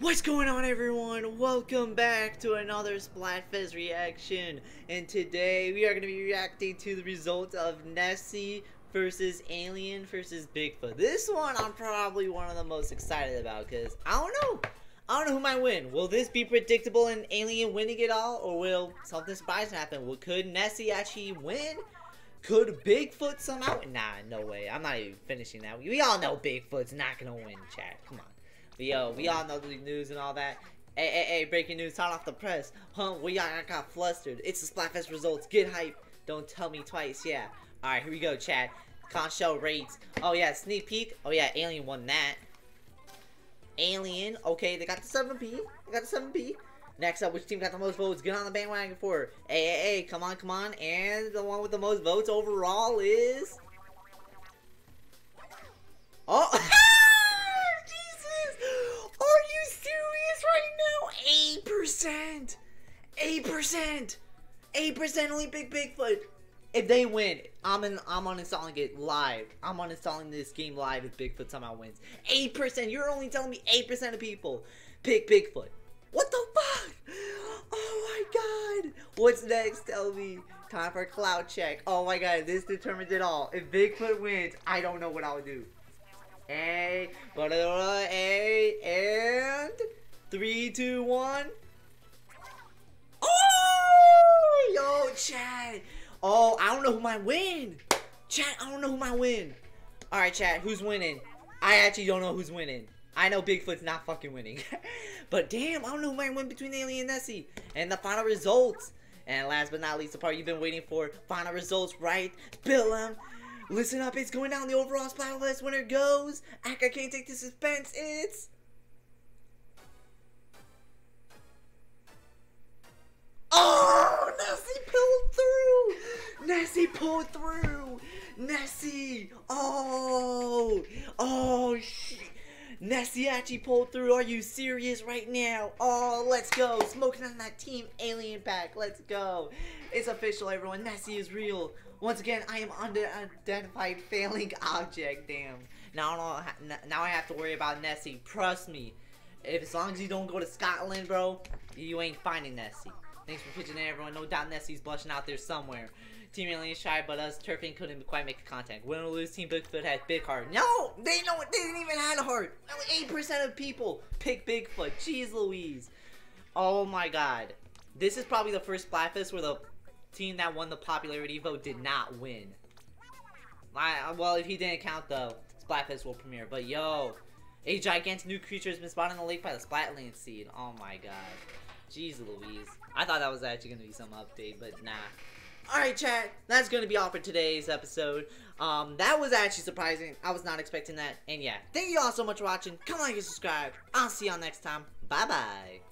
What's going on everyone? Welcome back to another Splatfest reaction. And today we are going to be reacting to the results of Nessie versus Alien versus Bigfoot. This one I'm probably one of the most excited about because I don't know. I don't know who might win. Will this be predictable and Alien winning it all? Or will something surprising happen? Well, could Nessie actually win? Could Bigfoot somehow? Nah, no way. I'm not even finishing that. We all know Bigfoot's not going to win, chat. Come on. But yo, we all know the news and all that. Hey, hey, hey, breaking news, hot off the press. Huh, we got, got flustered. It's the Splatfest results. Get hype. Don't tell me twice, yeah. Alright, here we go, chat. Con show rates. Oh, yeah, sneak peek. Oh, yeah, Alien won that. Alien. Okay, they got the 7P. They got the 7P. Next up, which team got the most votes? Get on the bandwagon for. Hey, hey, hey, come on, come on. And the one with the most votes overall is... 8%! 8% only pick Bigfoot! If they win, I'm in, I'm uninstalling it live. I'm uninstalling this game live if Bigfoot somehow wins. 8%! You're only telling me 8% of people pick Bigfoot. What the fuck? Oh my god! What's next? Tell me. Time for clout check. Oh my god, this determines it all. If Bigfoot wins, I don't know what I'll do. Hey, hey, and three, two, one. Chad. Oh, I don't know who might win. Chad, I don't know who might win. All right, Chad, who's winning? I actually don't know who's winning. I know Bigfoot's not fucking winning. but damn, I don't know who might win between Alien and Nessie. And the final results. And last but not least, the part you've been waiting for. Final results, right? Bill them. Listen up, it's going down the overall spot list. Winner goes. I can't take the suspense. It's... pulled through! Nessie! Oh! Oh, shit! Nessie actually pulled through. Are you serious right now? Oh, let's go. Smoking on that Team Alien pack. Let's go. It's official, everyone. Nessie is real. Once again, I am unidentified failing object. Damn. Now, now I have to worry about Nessie. Trust me. If as long as you don't go to Scotland, bro, you ain't finding Nessie. Thanks for pitching in, everyone. No doubt Nessie's blushing out there somewhere. Team Alien shy, but us Turpin couldn't quite make contact. Win or lose, Team Bigfoot had big heart. No, they know they didn't even have a heart. Eight percent of people pick Bigfoot. Jeez Louise. Oh my God. This is probably the first Splatfest where the team that won the popularity vote did not win. I, well, if he didn't count the Splatfest World Premiere, but yo, a gigantic new creature has been spotted in the lake by the Splatland seed. Oh my God. Jeez Louise. I thought that was actually going to be some update, but nah. Alright, chat. That's going to be all for today's episode. Um, that was actually surprising. I was not expecting that. And yeah, thank you all so much for watching. Come like and subscribe. I'll see y'all next time. Bye-bye.